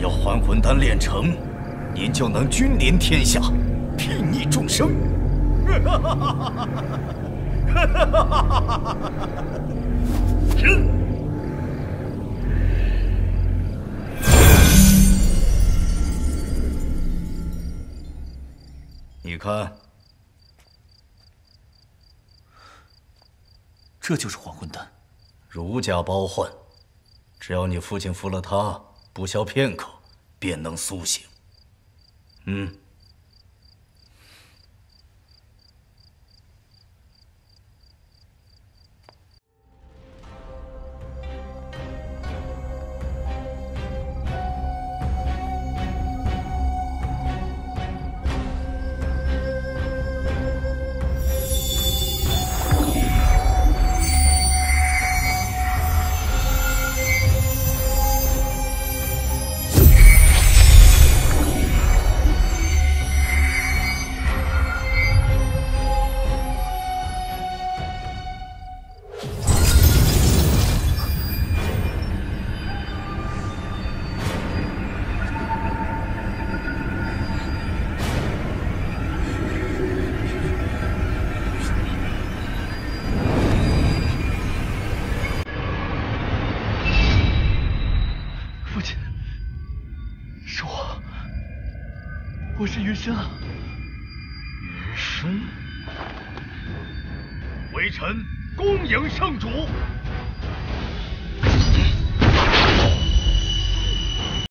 要还魂丹炼成，您就能君临天下，睥睨众生。你看，这就是还魂丹，如假包换。只要你父亲服了它，不消片刻，便能苏醒。嗯。父亲，是我。我是云深啊，云深，微臣恭迎圣主。